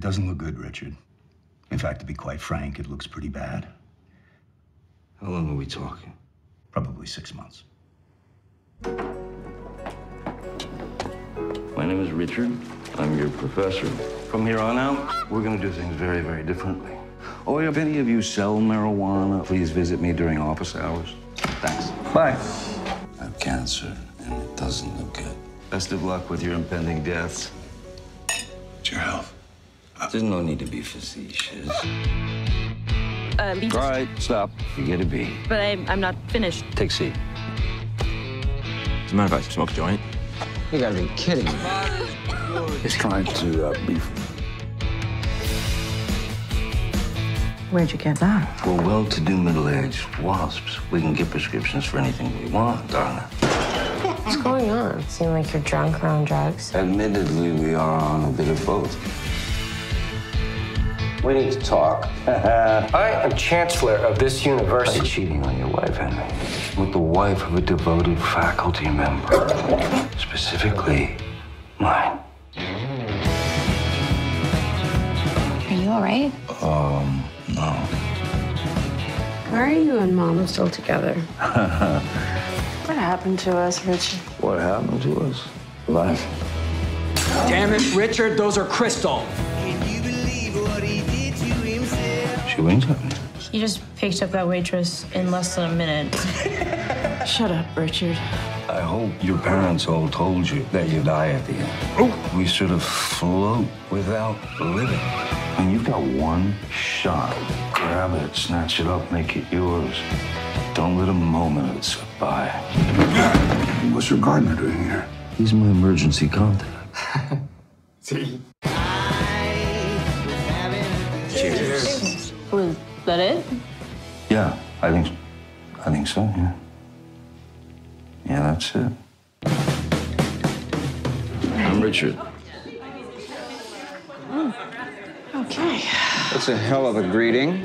It doesn't look good, Richard. In fact, to be quite frank, it looks pretty bad. How long are we talking? Probably six months. My name is Richard. I'm your professor. From here on out, we're going to do things very, very differently. Oh, if any of you sell marijuana, please visit me during office hours. Thanks. Bye. I have cancer, and it doesn't look good. Best of luck with your impending deaths. It's your health. There's no need to be facetious. Uh, Lee, All right, stop. You get a B. but I'm, I'm not finished. Take C. Does it matter if I smoke a joint? You gotta be kidding me. He's trying to uh, beef. Where'd you get that? We're well-to-do middle-aged wasps. We can get prescriptions for anything we want, darling. What's going on? Seem like you're drunk or on drugs. Admittedly, we are on a bit of both. We need to talk. I am chancellor of this By university. cheating on your wife, Henry. With the wife of a devoted faculty member. Specifically, mine. Are you all right? Um, no. Why are you and mom still together? what happened to us, Richard? What happened to us? Life. Damn it, Richard, those are crystal. She winks at me. You just picked up that waitress in less than a minute. Shut up, Richard. I hope your parents all told you that you die at the end. We sort of float without living. And you've got one shot. Grab it, snatch it up, make it yours. Don't let a moment of it slip by. What's your gardener doing here? He's my emergency contact. Was that it? Yeah, I think, I think so. Yeah. Yeah, that's it. I'm Richard. Mm. Okay. That's a hell of a greeting.